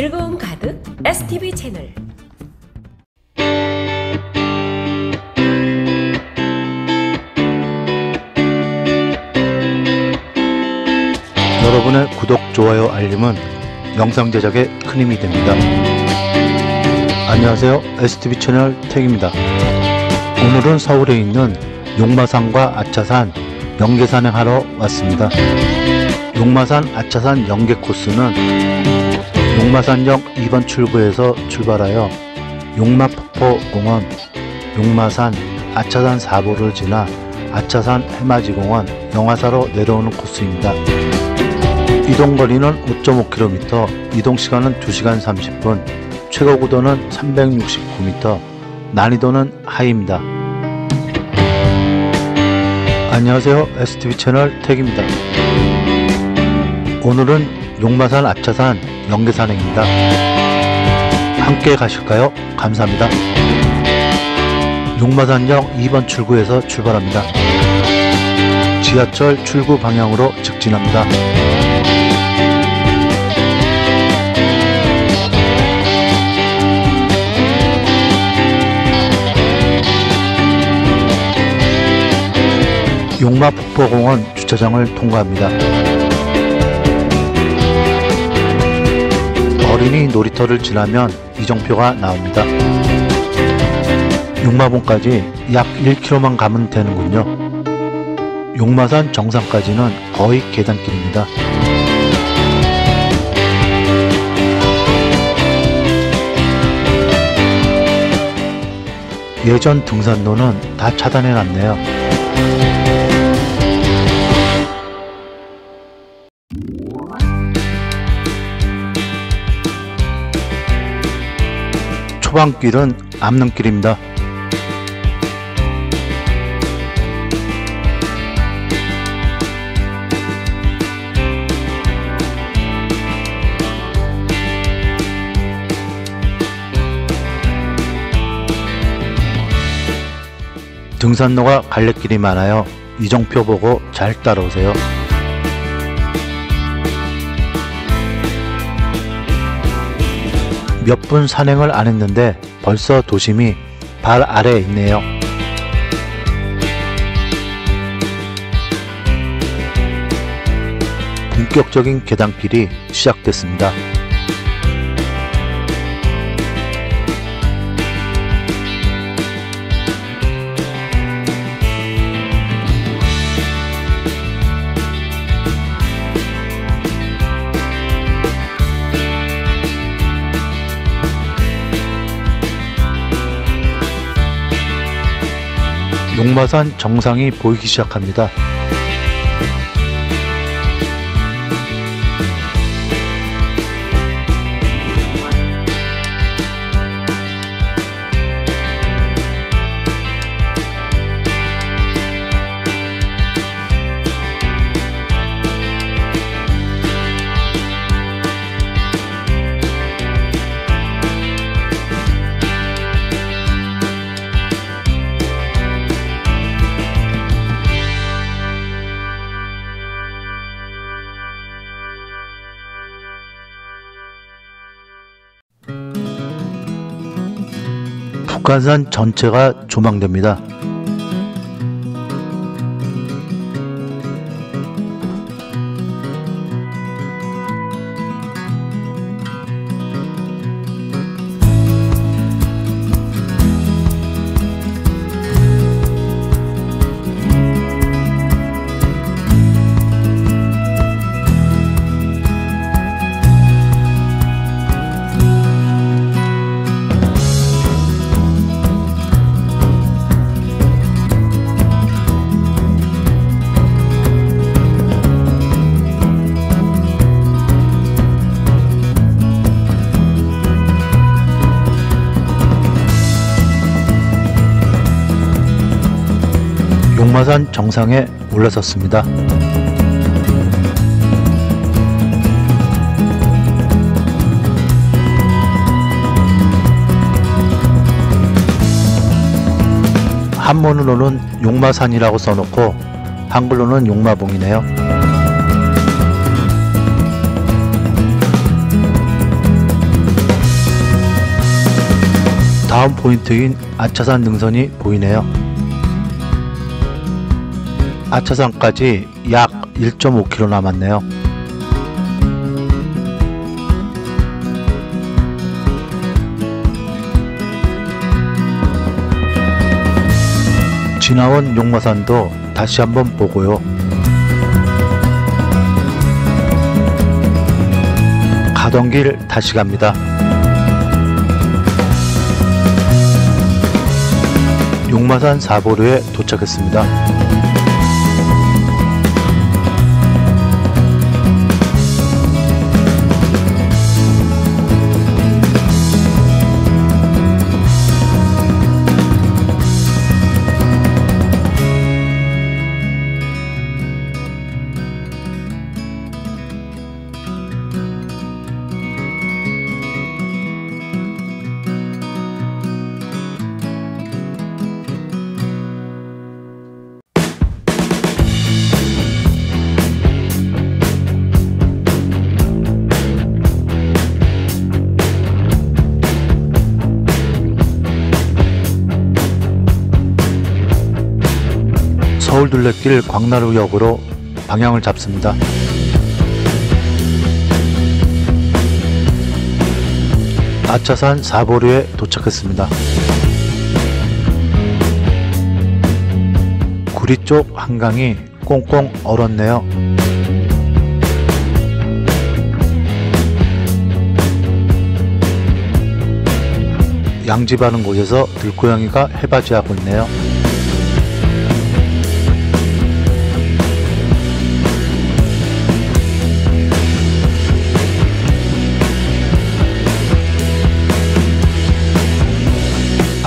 즐거움 가득 STV 채널 여러분의 구독, 좋아요, 알림은 영상 제작에 큰 힘이 됩니다. 안녕하세요. STV 채널 택입니다. 오늘은 서울에 있는 용마산과 아차산 연계산행 하러 왔습니다. 용마산 아차산 연계 코스는 용마산역 2번 출구에서 출발하여 용마폭포 공원, 용마산, 아차산 4보를 지나 아차산 해맞이공원, 영화사로 내려오는 코스입니다. 이동 거리는 5.5km, 이동 시간은 2시간 30분, 최고 고도는 369m, 난이도는 하이입니다. 안녕하세요. STV 채널 택입니다. 오늘은 용마산 아차산 연계산행입니다. 함께 가실까요? 감사합니다. 용마산역 2번 출구에서 출발합니다. 지하철 출구 방향으로 직진합니다. 용마폭포공원 주차장을 통과합니다. 어린이 놀이터를 지나면 이정표가 나옵니다. 용마봉까지 약 1km만 가면 되는군요. 용마산 정상까지는 거의 계단길입니다. 예전 등산로는 다 차단해 놨네요. 초반길은 암릉길입니다. 등산로가 갈래길이 많아요. 이정표 보고 잘 따라오세요. 몇 분 산행을 안 했는데 벌써 도심이 발 아래에 있네요. 본격적인 계단길이 시작됐습니다. 용마산 정상이 보이기 시작합니다. 북한산 전체가 조망됩니다. 용마산 정상에 올라섰습니다. 한문으로는 용마산이라고 써놓고 한글로는 용마봉이네요. 다음 포인트인 아차산 능선이 보이네요. 아차산까지 약 1.5km 남았네요. 지나온 용마산도 다시 한번 보고요. 가던 길 다시 갑니다. 용마산 사보루에 도착했습니다. 서울 둘레길 광나루역으로 방향을 잡습니다. 아차산 사보루에 도착했습니다. 구리 쪽 한강이 꽁꽁 얼었네요. 양지바는 곳에서 들고양이가 해바지하고 있네요.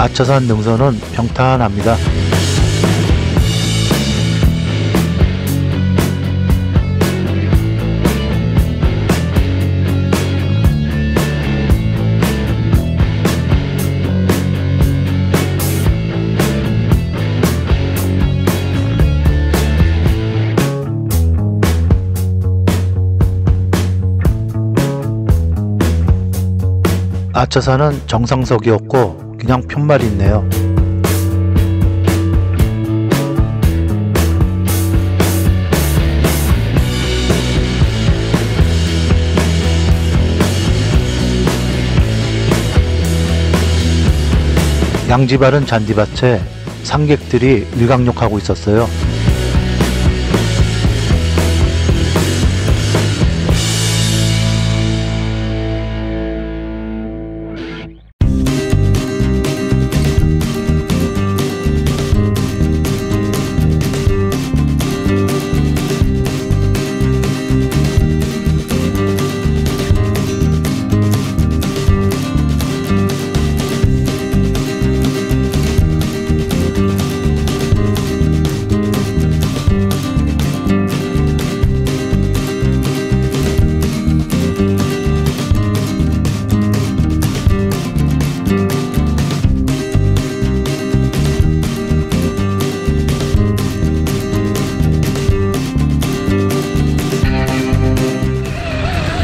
아차산 능선은 평탄합니다. 아차산은 정상석이었고 그냥 편말이 있네요. 양지바른 잔디밭에 상객들이 일광욕하고 있었어요.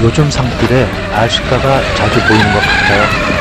요즘 산길에 알식가가 자주 보이는 것 같아요.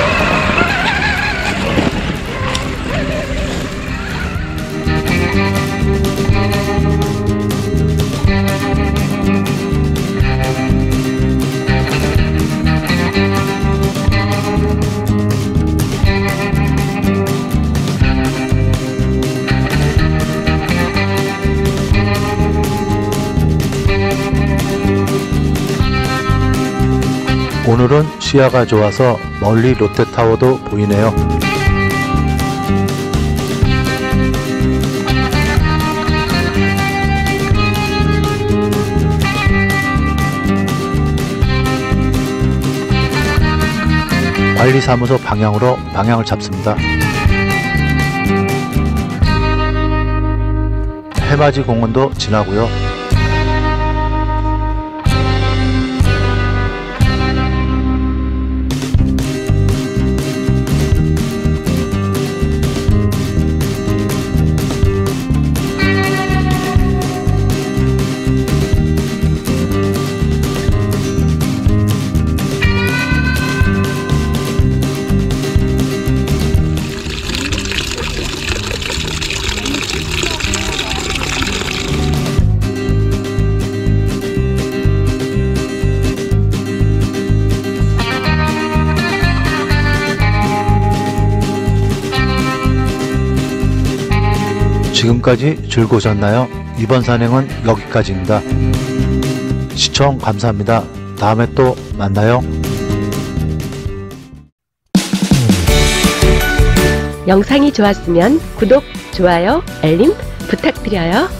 오늘은 시야가 좋아서 멀리 롯데타워도 보이네요. 관리사무소 방향으로 방향을 잡습니다. 해맞이 공원도 지나고요. 지금까지 즐거우셨나요? 이번 산행은 여기까지입니다. 시청 감사합니다. 다음에 또 만나요. 영상이 좋았으면 구독, 좋아요, 알림 부탁드려요.